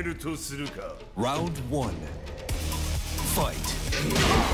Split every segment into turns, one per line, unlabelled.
めるとするか
Round one. Fight.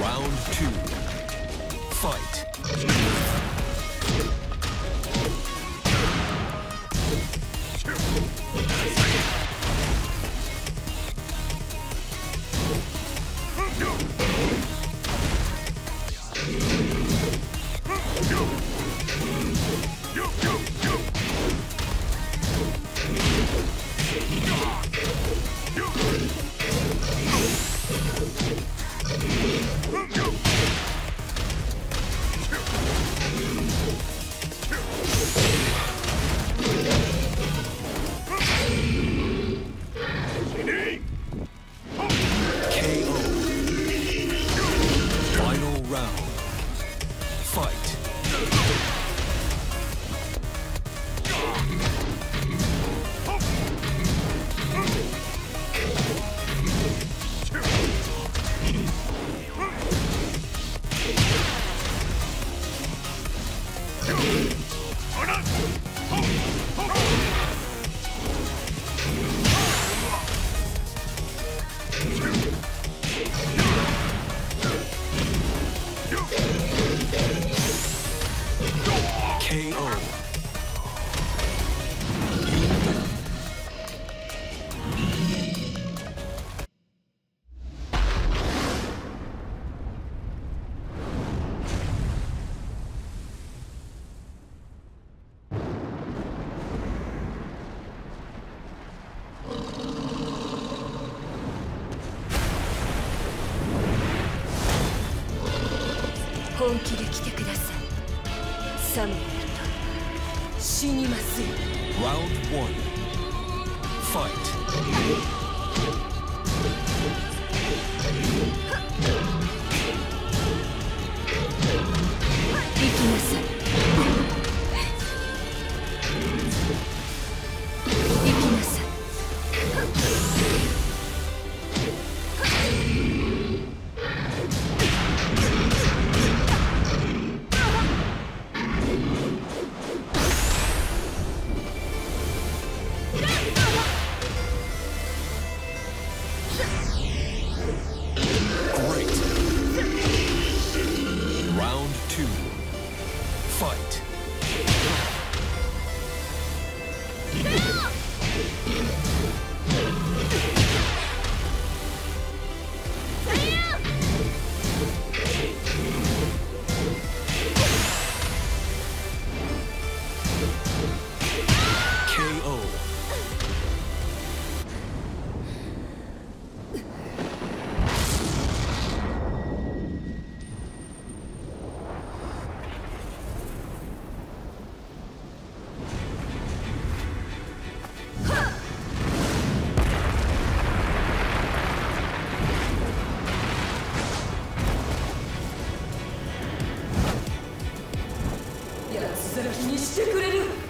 Round two. Fight.
本気で来てください」「サムエルと死にますよ。
Round 1 Fight.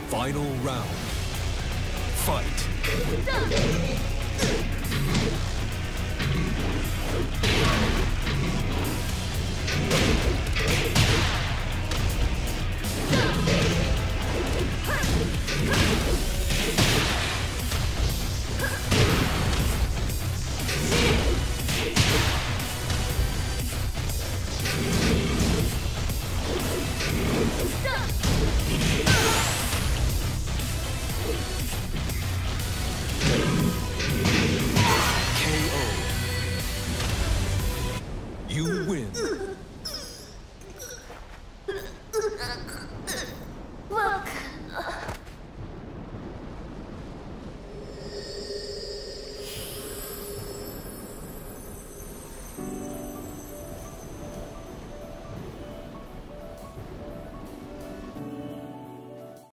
Final round. Fight.